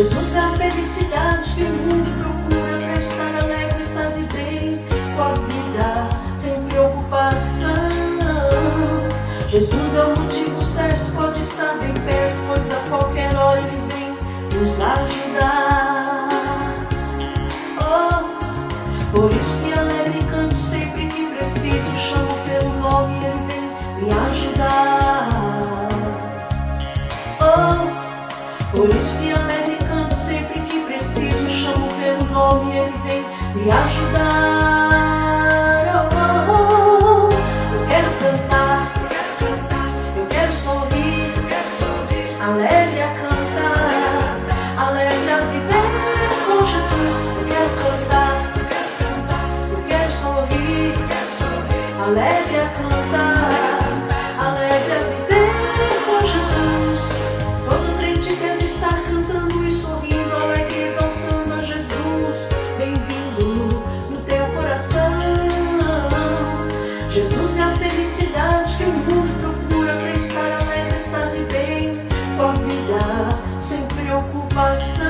Jesus é a felicidade que o mundo procura para estar alegre, estar de bem com a vida, sem preocupação. Jesus é o motivo certo, pode estar bem perto, pois a qualquer hora ele vem nos ajudar. Oh, por isso que alegre canto sempre que preciso, chamo pelo nome e ele vem me ajudar. Oh, por isso que vem me ajudar. Oh, oh, oh, eu quero cantar, eu quero sorrir, alegre a cantar, alegre a viver com Jesus. Eu quero cantar, eu quero sorrir, alegre a cantar, sem preocupação.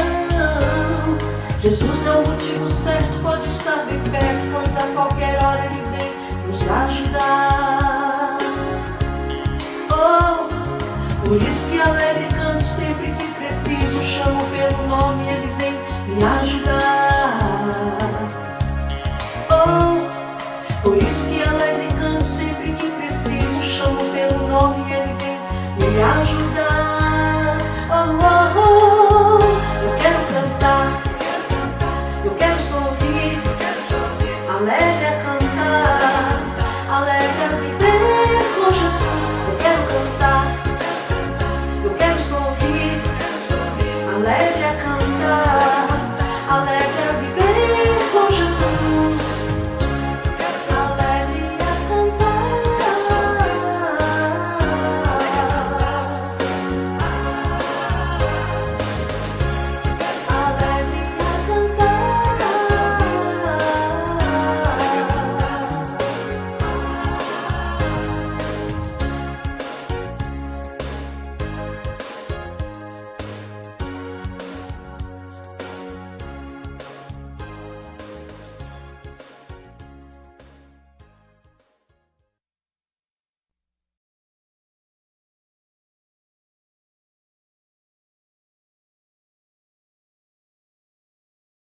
Jesus é o motivo certo, pode estar bem perto, pois a qualquer hora ele vem nos ajudar. Oh, por isso que alegre canto sempre que preciso, chamo pelo nome, ele vem me ajudar.